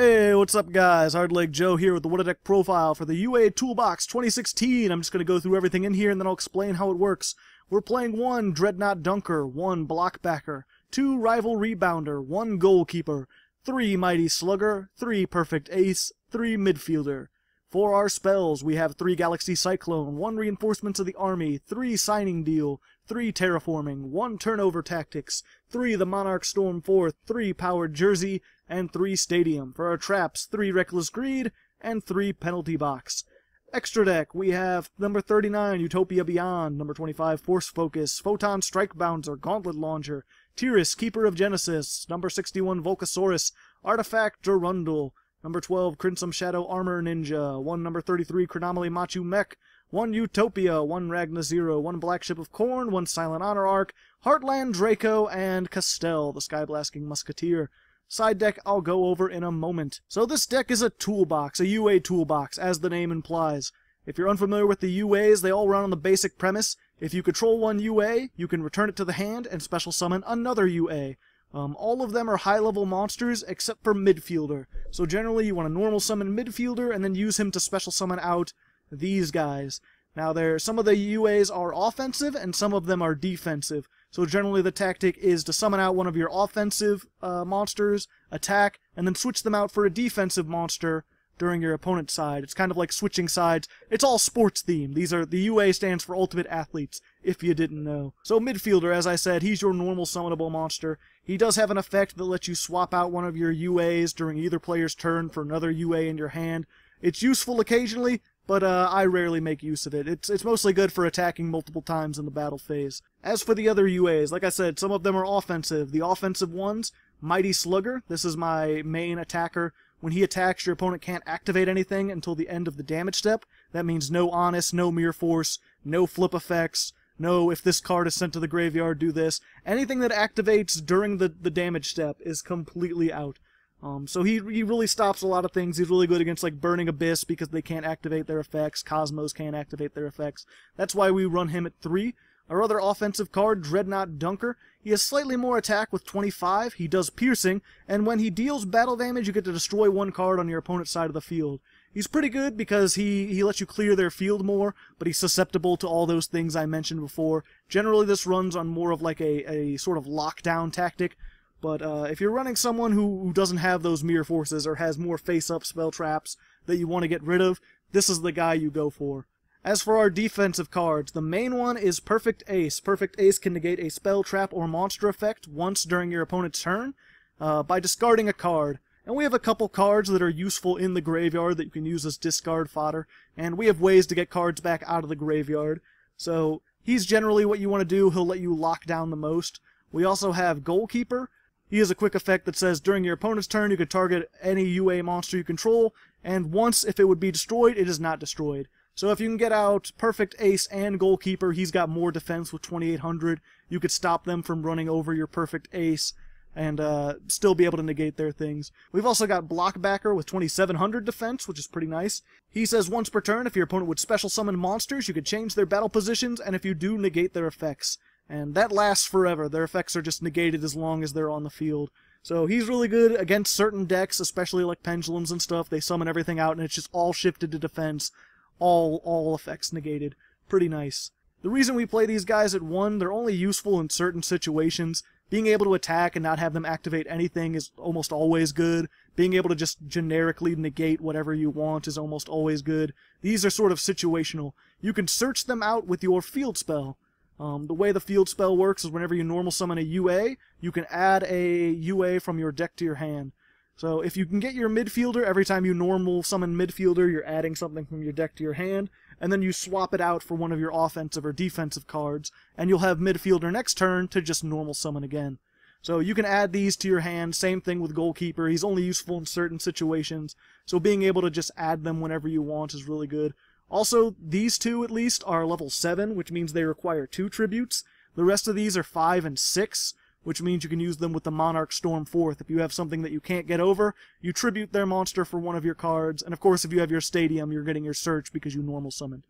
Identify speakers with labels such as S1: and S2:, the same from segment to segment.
S1: Hey, what's up guys? Hardleg Joe here with the What a Deck profile for the UA Toolbox 2016. I'm just going to go through everything in here and then I'll explain how it works. We're playing 1 Dreadnought Dunker, 1 Blockbacker, 2 Rival Rebounder, 1 Goalkeeper, 3 Mighty Slugger, 3 Perfect Ace, 3 Midfielder. For our spells, we have 3 Galaxy Cyclone, 1 Reinforcements of the Army, 3 Signing Deal, 3 Terraforming, 1 Turnover Tactics, 3 The Monarch Stormforth, 3 Powered Jersey, and 3 Stadium. For our traps, 3 Reckless Greed, and 3 Penalty Box. Extra deck, we have number 39, Utopia Beyond, number 25, Force Focus, Photon Strike Bounzer, Gauntlet Launcher, Tiras, Keeper of Genesis, number 61, Volcasaurus, Artifact Durendal, number 12, Crimson Shadow Armor Ninja, 1 number 33, Chronomaly Machu Mech, 1 Utopia, 1 Ragna Zero, 1 Black Ship of Corn, 1 Silent Honor Arc, Heartlandraco, and Castel, the Skyblasting Musketeer. Side deck I'll go over in a moment. So this deck is a toolbox, a UA toolbox, as the name implies. If you're unfamiliar with the UAs, they all run on the basic premise. If you control one UA, you can return it to the hand and special summon another UA. Um, all of them are high-level monsters except for midfielder. So generally you want to normal summon midfielder and then use him to special summon out these guys. Now there, some of the UAs are offensive and some of them are defensive. So generally the tactic is to summon out one of your offensive uh, monsters, attack, and then switch them out for a defensive monster during your opponent's side. It's kind of like switching sides. It's all sports themed. These are the UA stands for Ultimate Athletes, if you didn't know. So midfielder, as I said, he's your normal summonable monster. He does have an effect that lets you swap out one of your UAs during either player's turn for another UA in your hand. It's useful occasionally, but uh, I rarely make use of it. It's, it's mostly good for attacking multiple times in the battle phase. As for the other UAs, like I said, some of them are offensive. The offensive ones, Mighty Slugger, this is my main attacker. When he attacks, your opponent can't activate anything until the end of the damage step. That means no Honest, no Mirror Force, no flip effects, no if this card is sent to the graveyard, do this. Anything that activates during the, the damage step is completely out. Um, so he, he really stops a lot of things. He's really good against like Burning Abyss because they can't activate their effects. Kozmos can't activate their effects. That's why we run him at 3. Our other offensive card, Dreadnought Dunker, he has slightly more attack with 25, he does piercing, and when he deals battle damage you get to destroy one card on your opponent's side of the field. He's pretty good because he, he lets you clear their field more, but he's susceptible to all those things I mentioned before. Generally this runs on more of like a, a sort of lockdown tactic, but uh, if you're running someone who, who doesn't have those mirror forces or has more face-up spell traps that you want to get rid of, this is the guy you go for. As for our defensive cards, the main one is Perfect Ace. Perfect Ace can negate a spell, trap, or monster effect once during your opponent's turn uh, by discarding a card. And we have a couple cards that are useful in the graveyard that you can use as discard fodder, and we have ways to get cards back out of the graveyard. So he's generally what you want to do. He'll let you lock down the most. We also have Goalkeeper. He has a quick effect that says during your opponent's turn you can target any UA monster you control, and once if it would be destroyed, it is not destroyed. So if you can get out Perfect Ace and Goalkeeper, he's got more defense with 2800. You could stop them from running over your Perfect Ace and uh, still be able to negate their things. We've also got Blockbacker with 2700 defense, which is pretty nice. He says once per turn, if your opponent would special summon monsters, you could change their battle positions, and if you do, negate their effects. And that lasts forever. Their effects are just negated as long as they're on the field. So he's really good against certain decks, especially like pendulums and stuff. They summon everything out and it's just all shifted to defense. All, all effects negated. Pretty nice. The reason we play these guys at 1, they're only useful in certain situations. Being able to attack and not have them activate anything is almost always good. Being able to just generically negate whatever you want is almost always good. These are sort of situational. You can search them out with your field spell. Um, the way the field spell works is whenever you normal summon a UA, you can add a UA from your deck to your hand. So if you can get your midfielder, every time you normal summon midfielder, you're adding something from your deck to your hand, and then you swap it out for one of your offensive or defensive cards, and you'll have midfielder next turn to just normal summon again. So you can add these to your hand, same thing with goalkeeper, he's only useful in certain situations, so being able to just add them whenever you want is really good. Also, these two at least are level 7, which means they require two tributes. The rest of these are 5 and 6, which means you can use them with the Monarch Stormforth. If you have something that you can't get over, you tribute their monster for one of your cards, and of course if you have your Stadium, you're getting your Search because you normal summoned.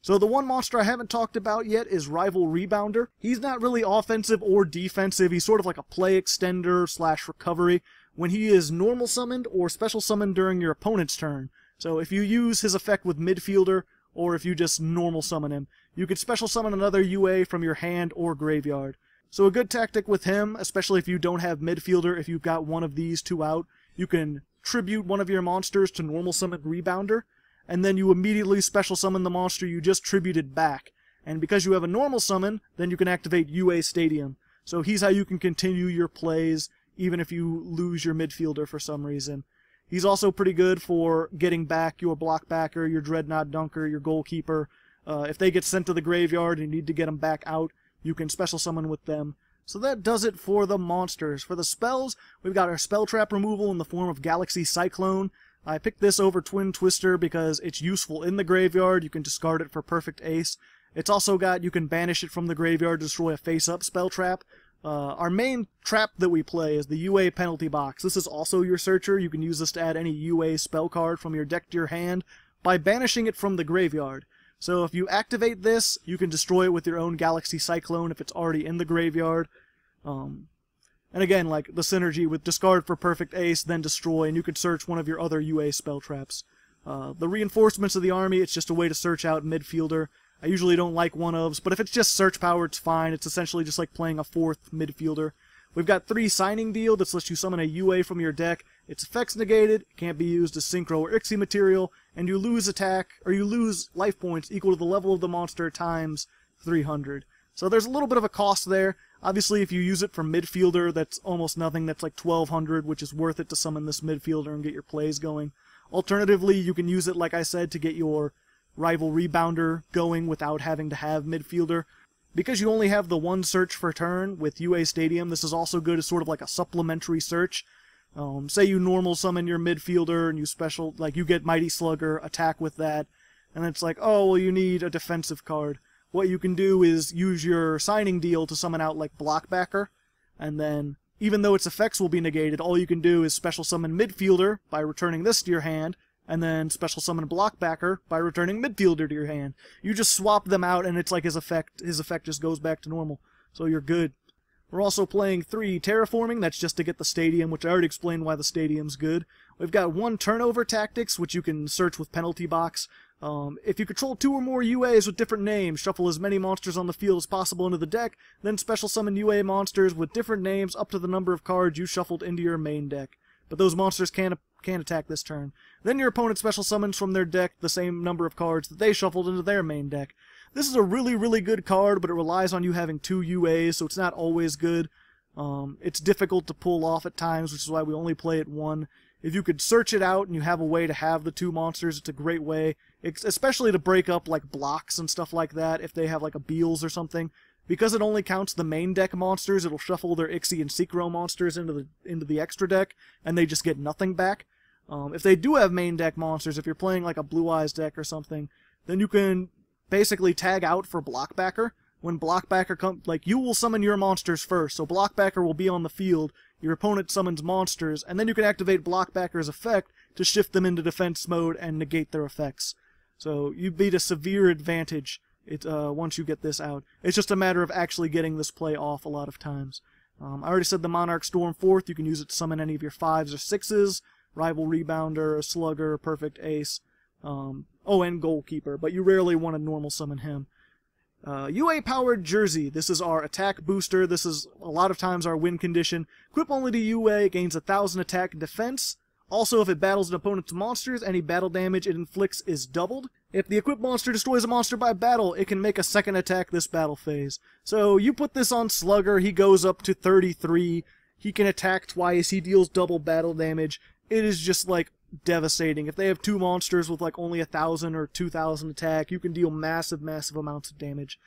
S1: So the one monster I haven't talked about yet is Rival Rebounder. He's not really offensive or defensive, he's sort of like a play extender slash recovery. when he is normal summoned or special summoned during your opponent's turn. So if you use his effect with midfielder, or if you just normal summon him, you can special summon another UA from your hand or graveyard. So a good tactic with him, especially if you don't have midfielder, if you've got one of these two out, you can tribute one of your monsters to normal summon Rebounder, and then you immediately special summon the monster you just tributed back. And because you have a normal summon, then you can activate UA Stadium. So he's how you can continue your plays even if you lose your midfielder for some reason. He's also pretty good for getting back your block backer, your dreadnought dunker, your goalkeeper. Uh, if they get sent to the graveyard and you need to get them back out, you can special summon with them. So that does it for the monsters. For the spells, we've got our spell trap removal in the form of Galaxy Cyclone. I picked this over Twin Twister because it's useful in the graveyard. You can discard it for Perfect Ace. It's also got, you can banish it from the graveyard destroy a face-up spell trap. Uh, our main trap that we play is the UA penalty box. This is also your searcher. You can use this to add any UA spell card from your deck to your hand by banishing it from the graveyard. So if you activate this, you can destroy it with your own Galaxy Cyclone if it's already in the graveyard. Um, and again, like the synergy with discard for perfect ace, then destroy, and you could search one of your other UA spell traps. Uh, the reinforcements of the army, it's just a way to search out midfielder. I usually don't like one-ofs, but if it's just search power, it's fine. It's essentially just like playing a fourth midfielder. We've got three signing deal that lets you summon a UA from your deck. Its effects negated, can't be used as synchro or Xyz material, and you lose attack, or you lose life points equal to the level of the monster times 300. So there's a little bit of a cost there. Obviously, if you use it for midfielder, that's almost nothing. That's like 1200, which is worth it to summon this midfielder and get your plays going. Alternatively, you can use it, like I said, to get your rival rebounder going without having to have midfielder. Because you only have the one search for turn with UA Stadium, this is also good as sort of like a supplementary search. Um, say you normal summon your midfielder and you special, like you get Mighty Slugger, attack with that, and it's like, oh, well, you need a defensive card. What you can do is use your signing deal to summon out like Blockbacker, and then even though its effects will be negated, all you can do is special summon midfielder by returning this to your hand, and then special summon blockbacker by returning midfielder to your hand. You just swap them out and it's like his effect his effect just goes back to normal. So you're good. We're also playing three terraforming, that's just to get the stadium, which I already explained why the stadium's good. We've got one turnover tactics, which you can search with penalty box. Um, if you control two or more UAs with different names, shuffle as many monsters on the field as possible into the deck, then special summon UA monsters with different names up to the number of cards you shuffled into your main deck. But those monsters can't can't attack this turn. Then your opponent special summons from their deck the same number of cards that they shuffled into their main deck. This is a really, really good card, but it relies on you having two UAs, so it's not always good. Um, it's difficult to pull off at times, which is why we only play it one. If you could search it out and you have a way to have the two monsters, it's a great way, it's especially to break up like blocks and stuff like that, if they have like a Beals or something. Because it only counts the main deck monsters, it'll shuffle their Xyz and Synchro monsters into the into the extra deck, and they just get nothing back. Um, if they do have main deck monsters, if you're playing like a Blue Eyes deck or something, then you can basically tag out for Blockbacker. When Blockbacker comes, like, you will summon your monsters first, so Blockbacker will be on the field, your opponent summons monsters, and then you can activate Blockbacker's effect to shift them into defense mode and negate their effects. So you beat a severe advantage it, uh, once you get this out. It's just a matter of actually getting this play off a lot of times. Um, I already said the Monarch Stormforth, you can use it to summon any of your fives or sixes rival rebounder, slugger, perfect ace, um, oh, and goalkeeper, but you rarely want to normal summon him. Uh, UA powered jersey. This is our attack booster. This is a lot of times our win condition. Equip only to UA, gains a thousand attack defense. Also, if it battles an opponent's monsters, any battle damage it inflicts is doubled. If the equipped monster destroys a monster by battle, it can make a second attack this battle phase. So you put this on Slugger, he goes up to 33. He can attack twice, he deals double battle damage it is just like devastating. If they have two monsters with like only a thousand or two thousand attack, you can deal massive, massive amounts of damage.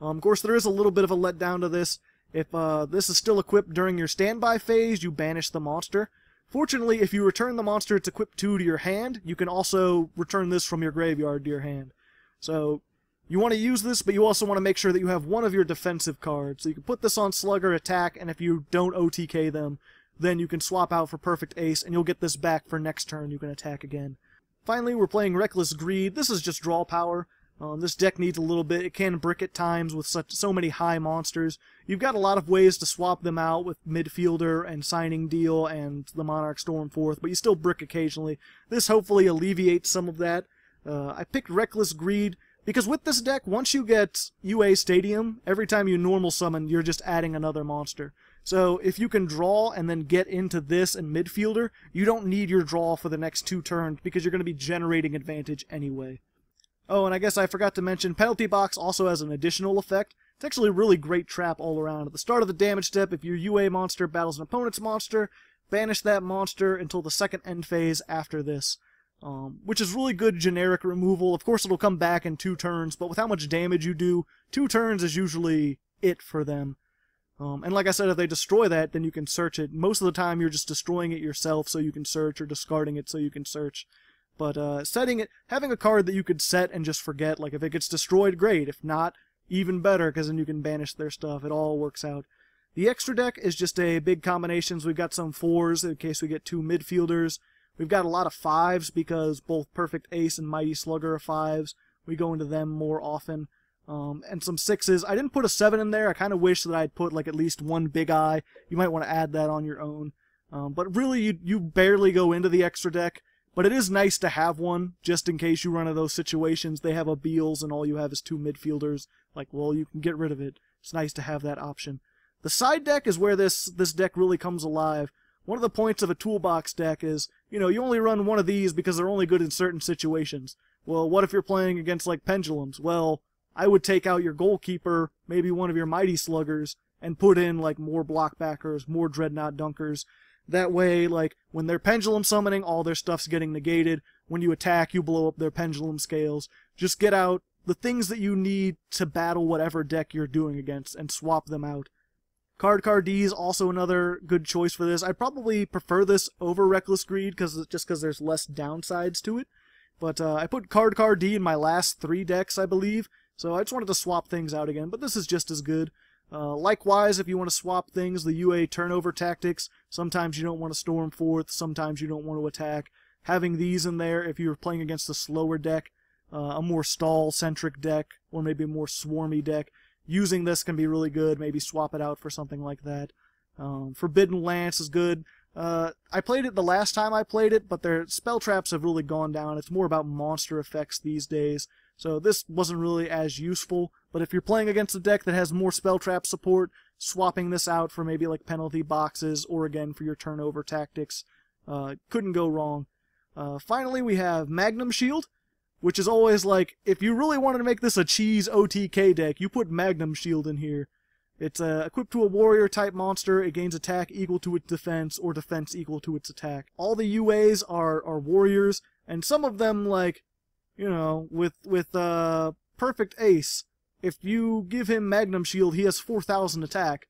S1: Um, of course, there is a little bit of a letdown to this. If uh, this is still equipped during your standby phase, you banish the monster. Fortunately, if you return the monster it's equipped to to your hand, you can also return this from your graveyard to your hand. So, you want to use this, but you also want to make sure that you have one of your defensive cards. So you can put this on Slugger Attack, and if you don't OTK them, then you can swap out for Perfect Ace, and you'll get this back for next turn you can attack again. Finally, we're playing Reckless Greed. This is just draw power. Um, this deck needs a little bit. It can brick at times with such so many high monsters. You've got a lot of ways to swap them out with midfielder and signing deal and the Monarch Stormforth, but you still brick occasionally. This hopefully alleviates some of that. Uh, I picked Reckless Greed because with this deck, once you get UA Stadium, every time you normal summon, you're just adding another monster. So if you can draw and then get into this and midfielder, you don't need your draw for the next two turns because you're going to be generating advantage anyway. Oh, and I guess I forgot to mention, Penalty Box also has an additional effect. It's actually a really great trap all around. At the start of the damage step, if your UA monster battles an opponent's monster, banish that monster until the second end phase after this. Um, which is really good generic removal. Of course, it'll come back in two turns, but with how much damage you do, two turns is usually it for them. Um, and like I said, if they destroy that, then you can search it. Most of the time, you're just destroying it yourself so you can search, or discarding it so you can search. But uh, setting it, having a card that you could set and just forget, like if it gets destroyed, great. If not, even better, because then you can banish their stuff. It all works out. The extra deck is just a big combinations. We've got some fours in case we get two midfielders. We've got a lot of fives because both Perfect Ace and Mighty Slugger are fives. We go into them more often. Um, and some sixes. I didn't put a seven in there. I kind of wish that I'd put like at least one big eye. You might want to add that on your own. Um, but really, you, you barely go into the extra deck. But it is nice to have one, just in case you run into those situations. They have a Beals and all you have is two midfielders. Like, well, you can get rid of it. It's nice to have that option. The side deck is where this, this deck really comes alive. One of the points of a toolbox deck is, you know, you only run one of these because they're only good in certain situations. Well, what if you're playing against, like, pendulums? Well, I would take out your goalkeeper, maybe one of your mighty sluggers, and put in, like, more blockbackers, more dreadnought dunkers, that way, like, when they're pendulum summoning, all their stuff's getting negated. When you attack, you blow up their pendulum scales. Just get out the things that you need to battle whatever deck you're doing against and swap them out. Cardcar D is also another good choice for this. I probably prefer this over Reckless Greed cause, just because there's less downsides to it. But uh, I put Cardcar D in my last three decks, I believe, so I just wanted to swap things out again, but this is just as good. Uh, likewise, if you want to swap things, the UA turnover tactics, sometimes you don't want to storm forth, sometimes you don't want to attack. Having these in there, if you're playing against a slower deck, uh, a more stall-centric deck, or maybe a more swarmy deck, using this can be really good. Maybe swap it out for something like that. Um, Forbidden Lance is good. Uh, I played it the last time I played it, but their spell traps have really gone down. It's more about monster effects these days. So this wasn't really as useful, but if you're playing against a deck that has more spell trap support, swapping this out for maybe like penalty boxes or again for your turnover tactics, uh, couldn't go wrong. Uh, finally, we have Magnum Shield, which is always like, if you really wanted to make this a cheese OTK deck, you put Magnum Shield in here. It's uh, equipped to a warrior type monster. It gains attack equal to its defense or defense equal to its attack. All the UAs are, are warriors, and some of them, like, you know, with with uh, perfect ace, if you give him Magnum Shield, he has 4,000 attack.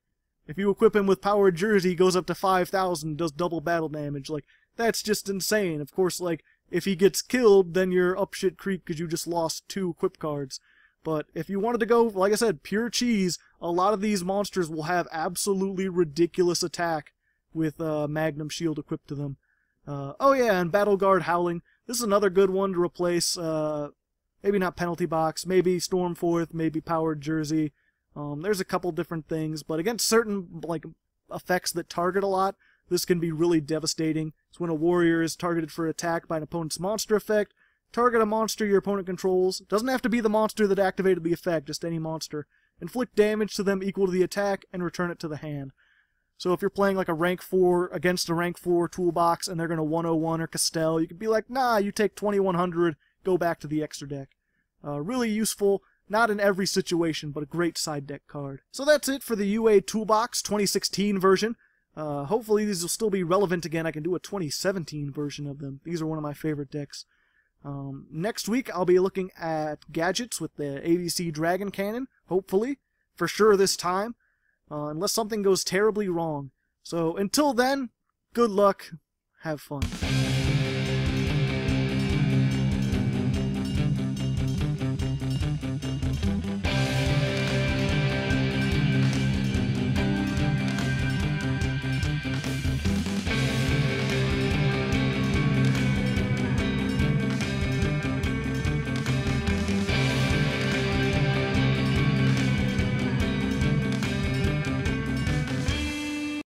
S1: If you equip him with Powered Jersey, he goes up to 5,000, does double battle damage. Like, that's just insane. Of course, like, if he gets killed, then you're up shit creek because you just lost two equip cards. But if you wanted to go, like I said, pure cheese, a lot of these monsters will have absolutely ridiculous attack with uh, Magnum Shield equipped to them. Uh, oh yeah, and Battle Guard Howling. This is another good one to replace, uh, maybe not Penalty Box, maybe Stormforth, maybe Powered Jersey. Um, there's a couple different things, but against certain like effects that target a lot, this can be really devastating. It's when a warrior is targeted for attack by an opponent's monster effect. Target a monster your opponent controls. Doesn't have to be the monster that activated the effect, just any monster. Inflict damage to them equal to the attack and return it to the hand. So if you're playing like a rank 4 against a rank 4 toolbox and they're going to 101 or Castel, you could be like, nah, you take 2100, go back to the extra deck. Uh, really useful, not in every situation, but a great side deck card. So that's it for the UA Toolbox 2016 version. Uh, hopefully these will still be relevant again. I can do a 2017 version of them. These are one of my favorite decks. Um, next week I'll be looking at gadgets with the ABC Dragon Cannon, hopefully, for sure this time uh, unless something goes terribly wrong. So until then, good luck, have fun.